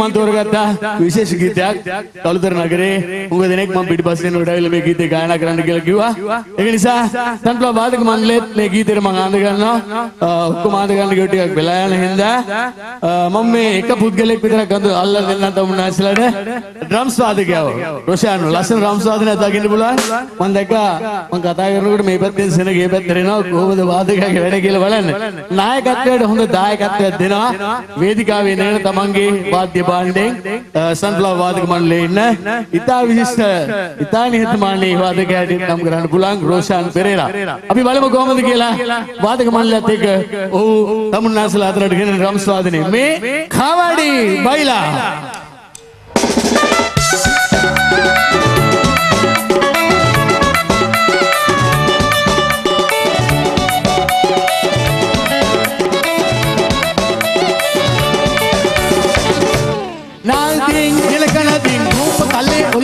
මම තෝරගත්තා. විශේෂ ගීතයක්. කළුතර නගරේ. උඟ දෙනෙක් මම පිටිපස්සෙන් උඩවිල මේ ගීතේ ගායනා කරන්න කියලා කිව්වා. ඒක නිසා සන්ප්ලවර් වාදක මණ්ඩලෙත් මේ ගීතේට මම ආන්ද ගන්නවා. අ, ඔක්කොම ආන්ද ගන්න ගියෝ ටිකක් වෙලා යන හින්දා. අ, මම මේ එක පුද්ගලෙක් විතරක් අඳ අල්ලලා දෙන්නම් තමුන්නාස්ලාට ඩ්‍රම්ස් වාදකයව. රොෂාන් ලස්සන ඩ්‍රම්ස් වාදනය දකින්න පුළුවන්. මම දැක්කා මම කතා කරනකොට මේ පැත්තෙන් සෙනග ඒ පැත්තට එනවා කොහොමද වාදකයාගේ වැඩ කියලා බලන්න? නායකත්වයට හොඳ දායකත්වයක් දෙනවා. වේදිකාවේ නේන තමන්ගේ වාද්‍ය භාණ්ඩයෙන් සන්ෆ්ලවර් වාදක මණ්ඩලයේ ඉන්න. ඉතා විශිෂ්ට ඉතා නිහතමානී වාදකයාට නම් කරන්න පුළුවන් රෝෂාන් පෙරේරා. අපි බලමු කොහොමද කියලා. වාදක මණ්ඩලයත් එක්ක ඔහු තමුන්නාසලා අතරට ගෙන ඩ්‍රම්ස් වාදනය. මේ කාවඩි බයිලා. නාල්තින්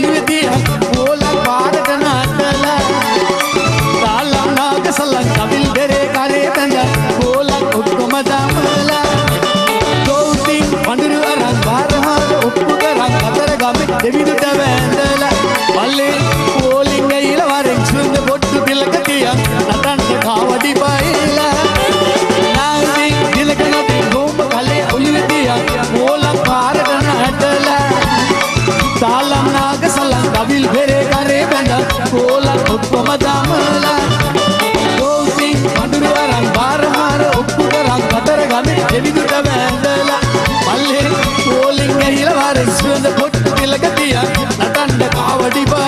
भूल ඔක්කොම දමලා ගෝසින් පඳුරු අරන් බාරහාර ඔප්පු කරන් කතර ගමේ දෙවිදුට වැඳලා. පල්ලේ කෝලින් ගහිලා වරෙන් සුවඳ පොට්ටු තිලක තියන් නටන්න කාවඩි බයිලා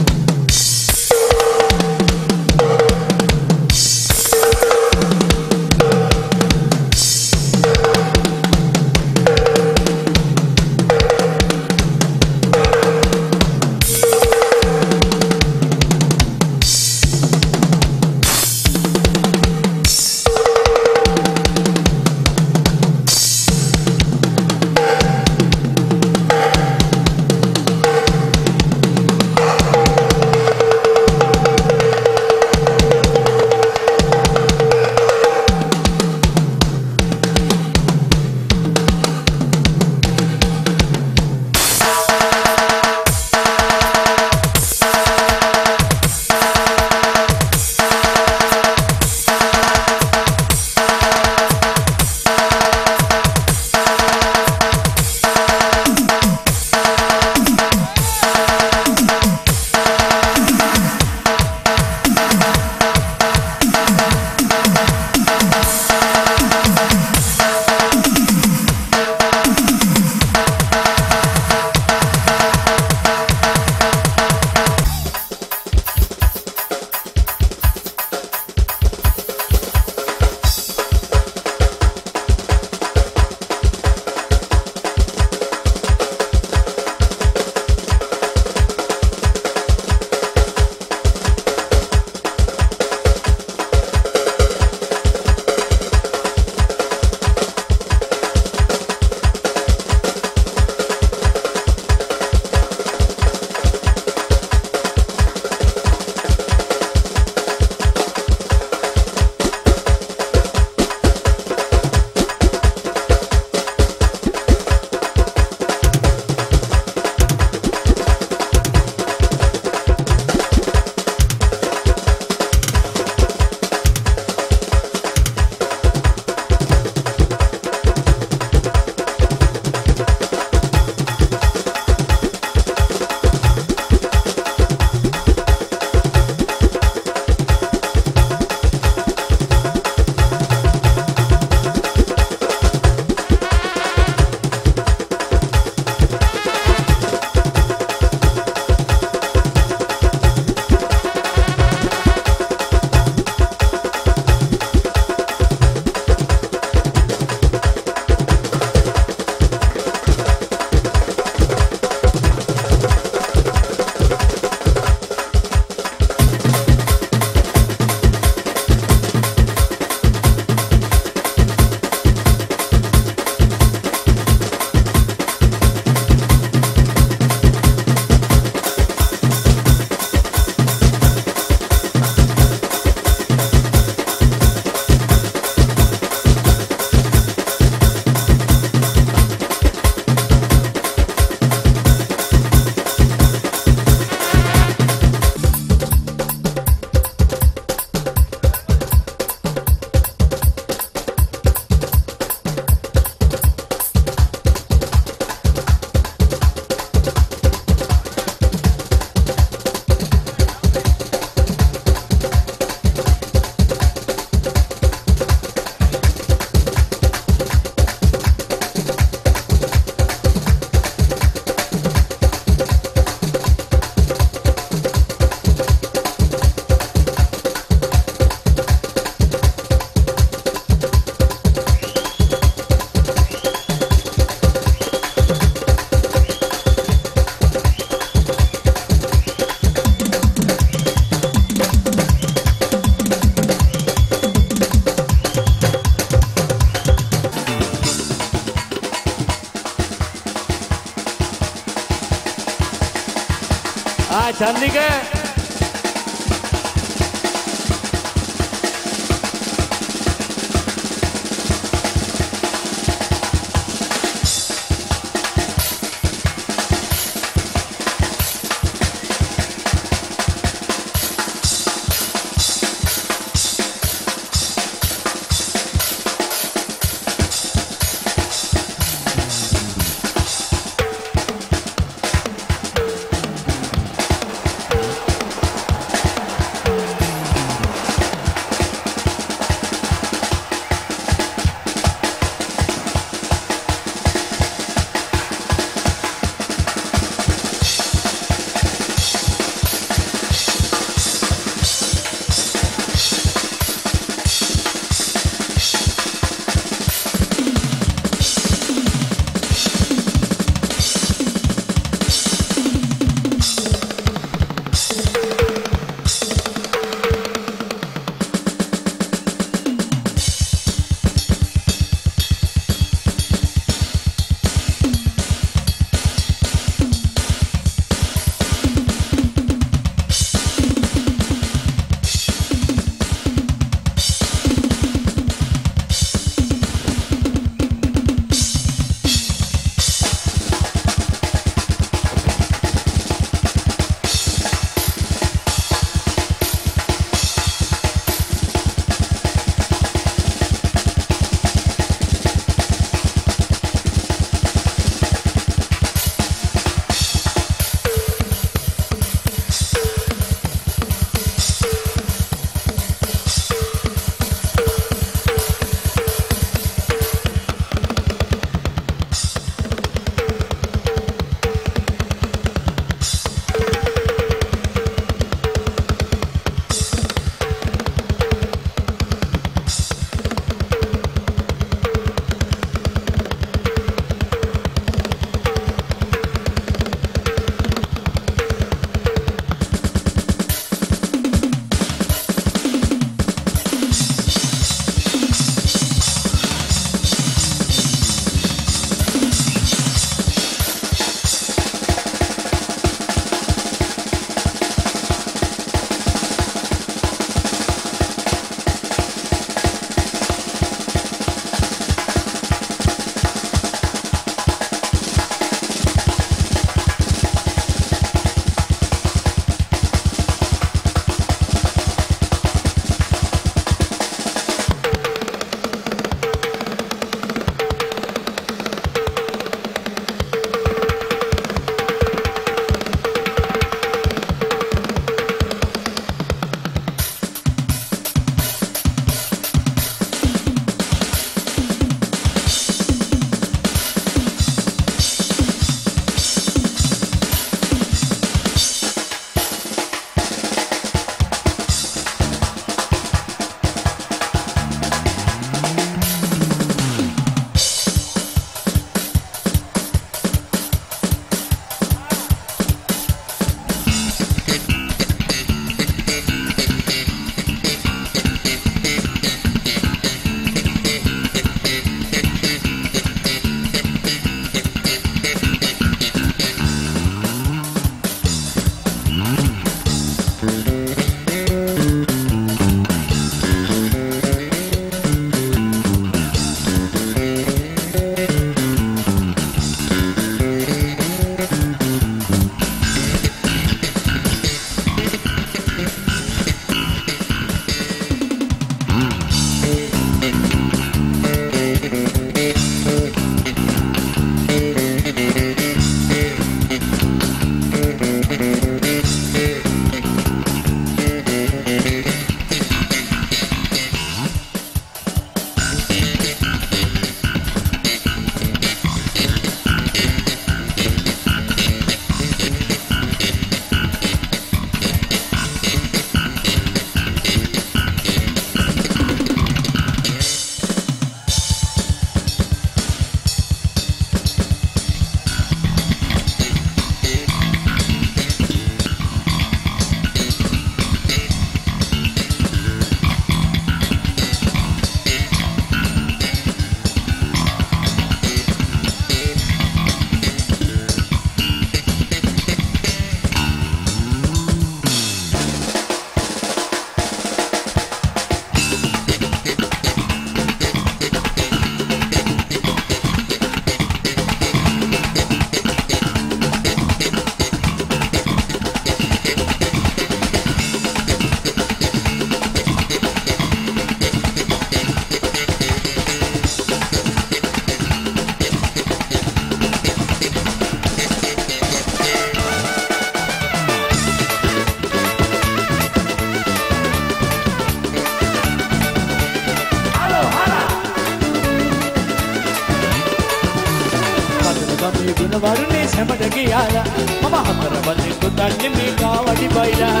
ගමේ ගුණ වරුනේ සැමට ගියාලා. මම හතර වලින් පුතන්නේ මේ කාවඩි බයිලා.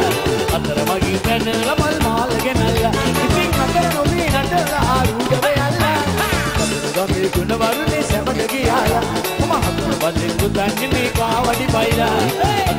අතර වගේ පැනලා මල් මාල ගෙනල්ලා. ඉතින් අතර නොමේ නටලා ආරූඩ වෙයල්ලා ගමේ ගුණ වරුනේ සැමට ගියාලා. මම හතර වලින් පුතන්නේ මේ කාවඩි බයිලා.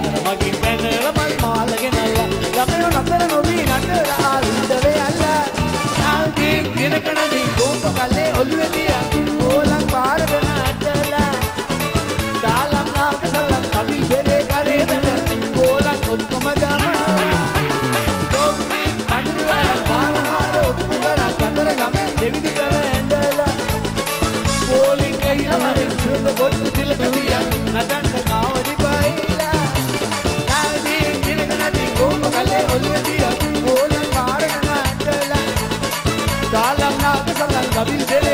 I've been telling